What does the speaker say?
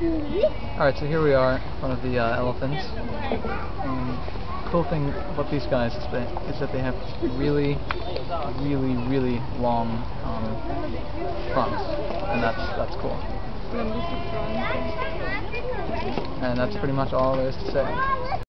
Alright, so here we are in front of the uh, elephants. And the cool thing about these guys is that, is that they have really, really, really long um, fronts, and that's that's cool. And that's pretty much all there is to say.